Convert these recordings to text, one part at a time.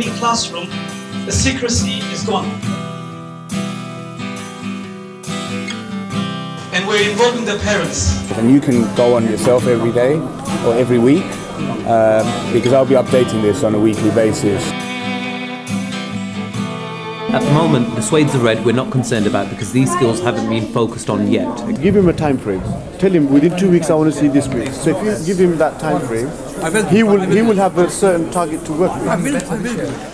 classroom, the secrecy is gone. And we're involving the parents. And you can go on yourself every day or every week um, because I'll be updating this on a weekly basis. At the moment, the swathes of red we're not concerned about because these skills haven't been focused on yet. Give him a time frame. Tell him within two weeks I want to see this grade. So if you give him that time frame, he will he will have a certain target to work with.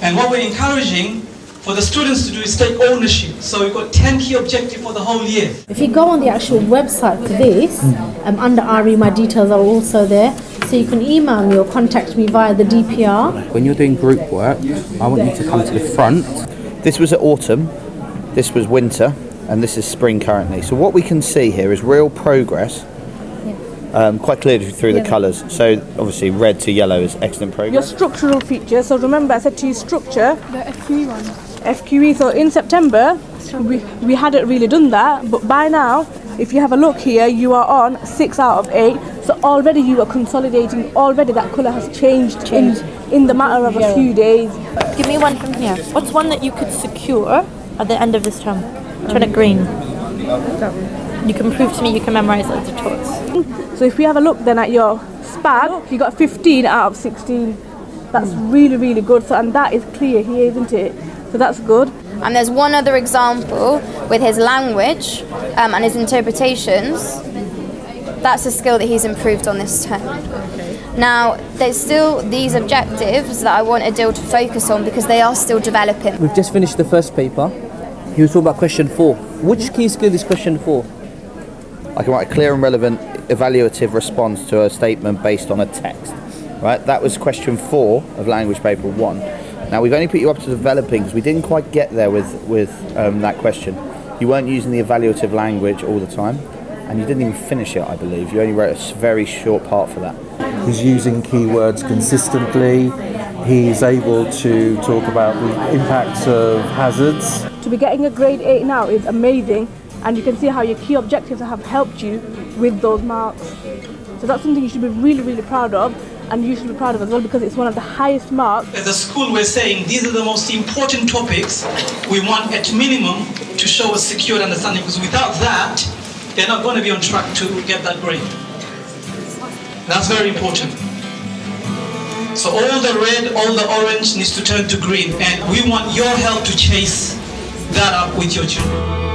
And what we're encouraging for the students to do is take ownership. So we've got 10 key objectives for the whole year. If you go on the actual website for this, um, under RE, my details are also there. So you can email me or contact me via the DPR. When you're doing group work, I want you to come to the front. This was at autumn, this was winter, and this is spring currently. So what we can see here is real progress. Um, quite clearly through the colours. So obviously red to yellow is excellent progress. Your structural features. So remember, I said to you structure. The FQE one. FQE. So in September, we, we hadn't really done that, but by now, if you have a look here, you are on six out of eight. So already you are consolidating. Already that colour has changed, in in the matter of a few days. Give me one from here. What's one that you could secure at the end of this term? Turn it green. You can prove to me you can memorize it as a tots. So if we have a look then at your SPAG, you got 15 out of 16. That's really, really good. So and that is clear here, isn't it? So that's good. And there's one other example with his language um, and his interpretations. That's a skill that he's improved on this term. Now, there's still these objectives that I want Adil to focus on because they are still developing. We've just finished the first paper. You were talking about question four. Which key skill is question four? I can write a clear and relevant evaluative response to a statement based on a text. Right, that was question four of language paper one. Now we've only put you up to developing because we didn't quite get there with with um, that question. You weren't using the evaluative language all the time, and you didn't even finish it. I believe you only wrote a very short part for that. He's using keywords consistently. He's able to talk about the impacts of hazards. To be getting a grade 8 now is amazing and you can see how your key objectives have helped you with those marks. So that's something you should be really, really proud of and you should be proud of as well because it's one of the highest marks. As a school, we're saying these are the most important topics we want at minimum to show a secured understanding because without that, they're not going to be on track to get that grade. That's very important. So all the red, all the orange needs to turn to green and we want your help to chase that up with your children.